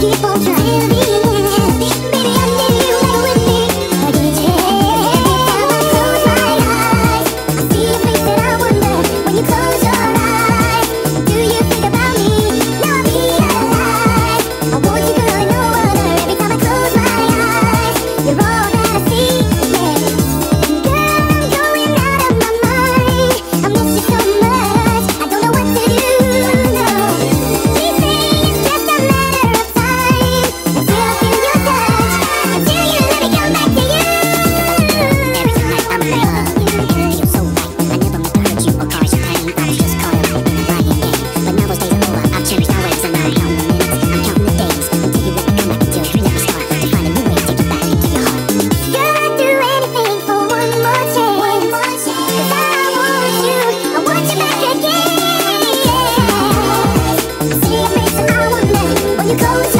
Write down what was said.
keep on you go